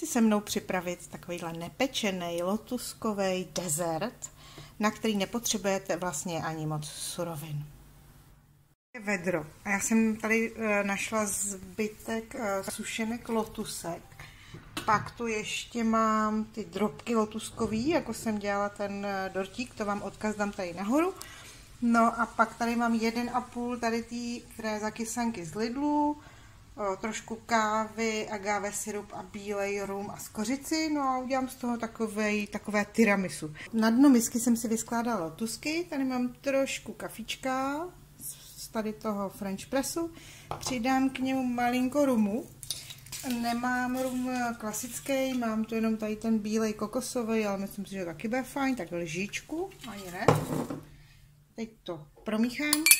si se mnou připravit takovýhle nepečený lotuskový dezert, na který nepotřebujete vlastně ani moc surovin. Vedro. A já jsem tady e, našla zbytek e, sušenek lotusek. Pak tu ještě mám ty drobky lotuskový, jako jsem dělala ten e, dortík, to vám odkaz dám tady nahoru. No a pak tady mám jeden a půl tady ty kysanky z Lidlu, trošku kávy, agave syrup a bílej rum a skořici, no a udělám z toho takové, takové tiramisu. Na dno misky jsem si vyskládala lotusky, tady mám trošku kafička z tady toho French pressu, přidám k němu malinko rumu, Nemám rum klasický, mám tu jenom tady ten bílej kokosový, ale myslím si, že taky bude fajn, tak lžičku, ani ne. Teď to promíchám.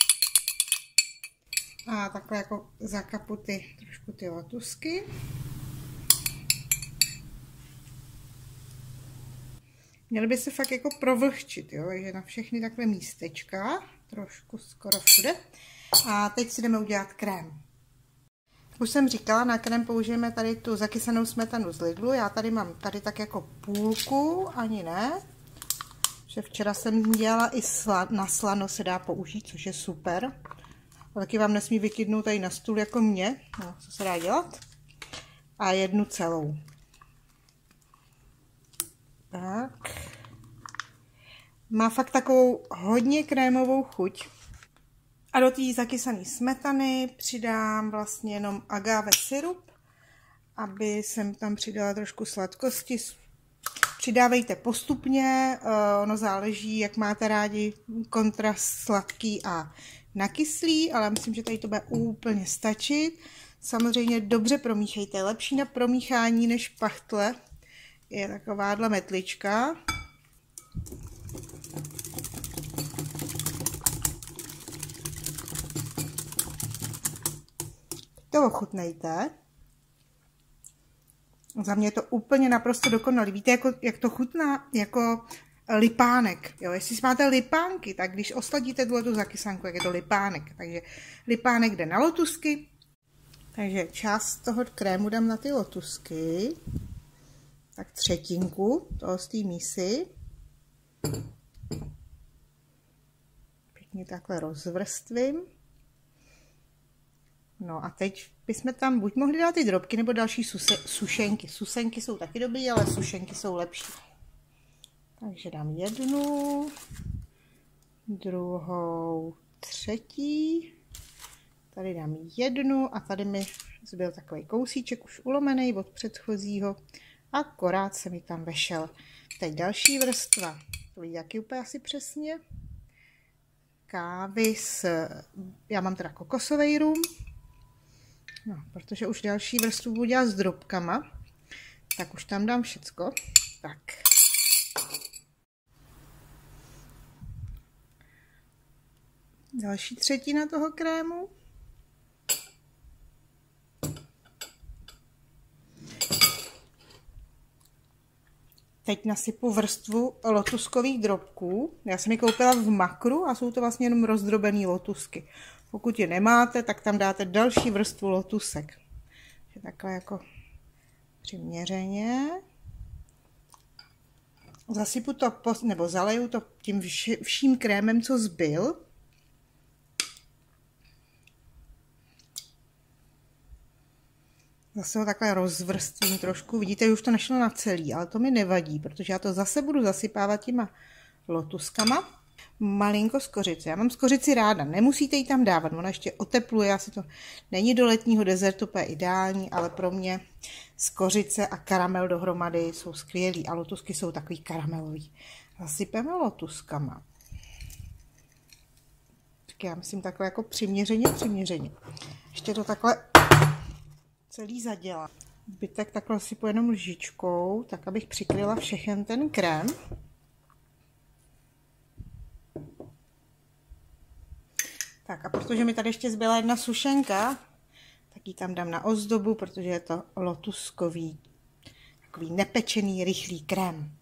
A takhle jako zakapu ty, trošku ty lotusky. Měly by se fakt jako provlhčit, jo, takže na všechny takhle místečka, trošku skoro všude. A teď si jdeme udělat krém. Už jsem říkala, na krém použijeme tady tu zakysanou smetanu z Lidlu. Já tady mám tady tak jako půlku, ani ne. Že včera jsem dělala i sla, na slano se dá použít, což je super. A taky vám nesmí vykydnout tady na stůl jako mě. No, co se dá dělat? A jednu celou. Tak. Má fakt takovou hodně krémovou chuť. A do té zakysané smetany přidám vlastně jenom agave syrup, aby jsem tam přidala trošku sladkosti. Přidávejte postupně, eh, ono záleží, jak máte rádi kontrast sladký a nakyslý, ale myslím, že tady to bude úplně stačit. Samozřejmě dobře promíchejte. Lepší na promíchání než pachtle je takováhle metlička. To ochutnejte. Za mě je to úplně naprosto dokonalý. Víte, jako, jak to chutná? Jako lipánek. Jo, jestli si máte lipánky, tak když osladíte tuhle tu zakysanku, jak je to lipánek. Takže lipánek jde na lotusky. Takže část toho krému dám na ty lotusky. Tak třetinku toho z té mísy. Pěkně takhle rozvrstvím. No a teď bychom tam buď mohli dát ty drobky, nebo další suse, sušenky. Susenky jsou taky dobrý, ale sušenky jsou lepší. Takže dám jednu, druhou, třetí. Tady dám jednu a tady mi zbyl takový kousíček už ulomený od předchozího. Akorát se mi tam vešel. Teď další vrstva. To vidí jaký úplně asi přesně. Kávy s... Já mám teda kokosový rum. No, protože už další vrstvu budu dělat s drobkama. Tak už tam dám všecko. Tak. Další třetina toho krému. Teď nasypu vrstvu lotuskových drobků. Já jsem je koupila v makru a jsou to vlastně jenom rozdrobené lotusky. Pokud je nemáte, tak tam dáte další vrstvu lotusek. Takhle jako přiměřeně. Zasypu to, nebo zaleju to tím vším krémem, co zbyl. Zase ho takhle rozvrstvím trošku. Vidíte, už to nešlo na celý, ale to mi nevadí, protože já to zase budu zasypávat těma lotuskama. Malinko skořice. Já mám skořici ráda, nemusíte ji tam dávat, ona ještě otepluje, asi to není do letního dezertu úplně ideální, ale pro mě skořice a karamel dohromady jsou skvělý a lotusky jsou takový karamelový. Zasypeme lotuskama. Tak já myslím takhle jako přiměřeně, přiměřeně. Ještě to takhle celý zadělá. Bytek takhle si jenom lžičkou, tak abych přikryla všechen ten krém. Tak a protože mi tady ještě zbyla jedna sušenka, tak ji tam dám na ozdobu, protože je to lotuskový, takový nepečený, rychlý krém.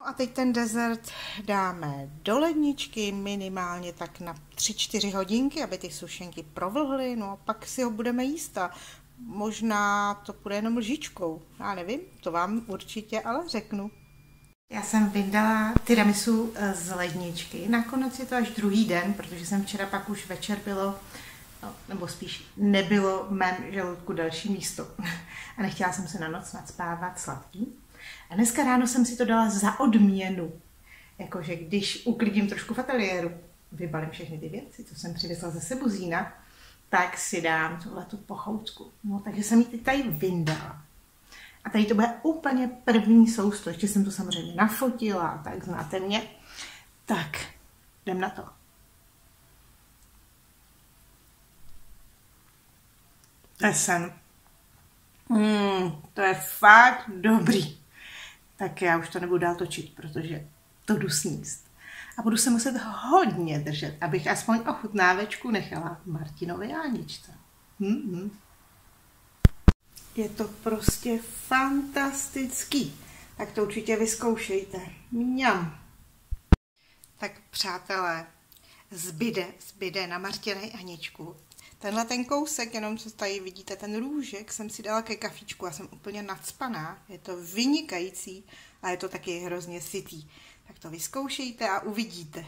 No a teď ten dezert dáme do ledničky minimálně tak na 3-4 hodinky, aby ty sušenky provlhly, no a pak si ho budeme jíst a možná to půjde jenom lžičkou. Já nevím, to vám určitě ale řeknu. Já jsem vydala tiramisu eh, z ledničky. Nakonec je to až druhý den, protože jsem včera pak už večer bylo, no, nebo spíš nebylo v mém žaludku další místo. A nechtěla jsem se na noc nadspávat sladký. A dneska ráno jsem si to dala za odměnu. Jakože když uklidím trošku v ateliéru, vybalím všechny ty věci, co jsem přivezla ze Sebuzína, tak si dám tuhle tu pochoutku. No, takže jsem ji teď tady vyndala. A tady to bude úplně první sousto. Ještě jsem to samozřejmě nafotila, tak znáte mě. Tak, jdem na to. Esen. Mm, to je fakt dobrý. Tak já už to nebudu dál točit, protože to jdu sníst. A budu se muset hodně držet, abych aspoň ochutnávečku nechala Martinovi Jáničce. Mm-hmm. Je to prostě fantastický. Tak to určitě vyzkoušejte. Mňam. Tak přátelé, zbyde, zbyde na Martinej Aničku. Tenhle ten kousek, jenom co tady vidíte, ten růžek, jsem si dala ke kafičku a jsem úplně nadspaná. Je to vynikající a je to taky hrozně sytý. Tak to vyzkoušejte a uvidíte.